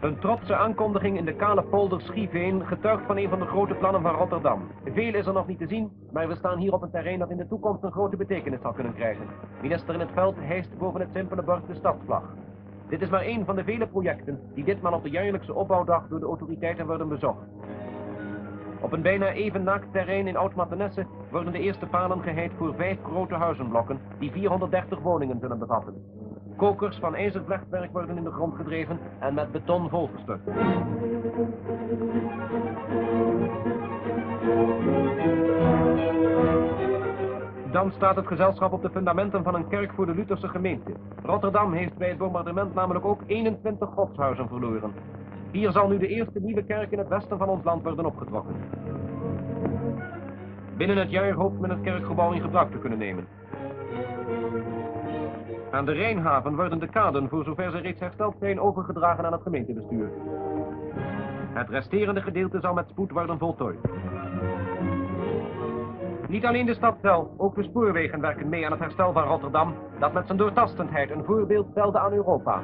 Een trotse aankondiging in de kale polder Schieveen getuigt van een van de grote plannen van Rotterdam. Veel is er nog niet te zien, maar we staan hier op een terrein dat in de toekomst een grote betekenis zal kunnen krijgen. Minister in het veld hijst boven het simpele bord de stadsvlag. Dit is maar één van de vele projecten die ditmaal op de jaarlijkse opbouwdag door de autoriteiten worden bezocht. Op een bijna even naakt terrein in Oud-Mathenesse worden de eerste palen geheid voor vijf grote huizenblokken die 430 woningen zullen bevatten. Kokers van ijzervlechtwerk worden in de grond gedreven en met beton volgestukt. Dan staat het gezelschap op de fundamenten van een kerk voor de Lutherse gemeente. Rotterdam heeft bij het bombardement namelijk ook 21 godshuizen verloren. Hier zal nu de eerste nieuwe kerk in het westen van ons land worden opgetrokken. Binnen het jaar hoopt men het kerkgebouw in gebruik te kunnen nemen. Aan de Rijnhaven worden de kaden, voor zover ze reeds hersteld zijn, overgedragen aan het gemeentebestuur. Het resterende gedeelte zal met spoed worden voltooid. Niet alleen de stad zelf, ook de spoorwegen werken mee aan het herstel van Rotterdam, dat met zijn doortastendheid een voorbeeld stelde aan Europa.